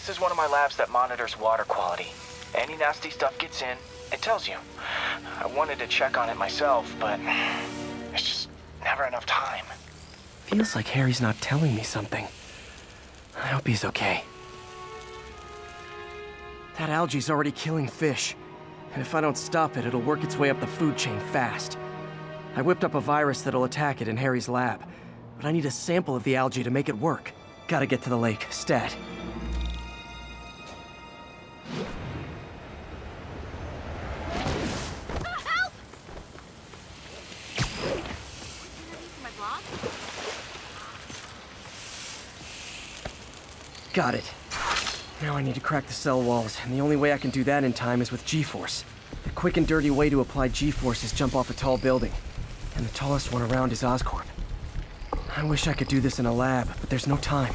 This is one of my labs that monitors water quality. Any nasty stuff gets in, it tells you. I wanted to check on it myself, but it's just never enough time. Feels like Harry's not telling me something. I hope he's okay. That algae's already killing fish. And if I don't stop it, it'll work its way up the food chain fast. I whipped up a virus that'll attack it in Harry's lab. But I need a sample of the algae to make it work. Gotta get to the lake, stat. Got it. Now I need to crack the cell walls, and the only way I can do that in time is with G-Force. The quick and dirty way to apply G-Force is jump off a tall building. And the tallest one around is Oscorp. I wish I could do this in a lab, but there's no time.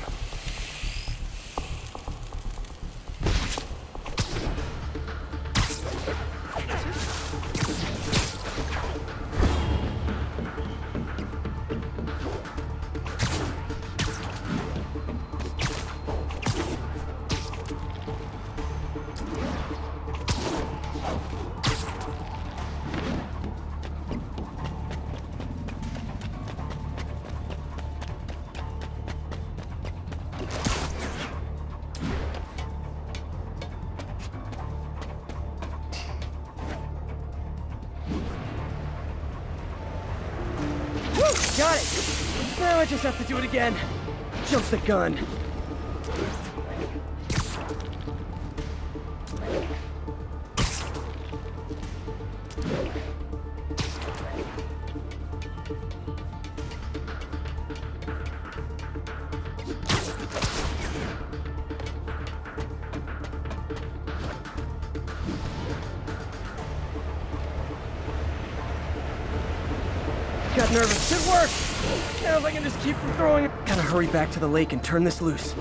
Got it! Now I just have to do it again. Jump the gun. Nervous. Good work! Now if I can just keep from throwing... it... Gotta hurry back to the lake and turn this loose.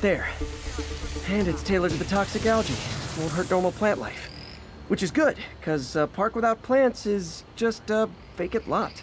There. And it's tailored to the toxic algae. Won't hurt normal plant life. Which is good, because a uh, park without plants is just a vacant lot.